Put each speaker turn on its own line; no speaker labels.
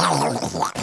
Yeah, yeah, yeah.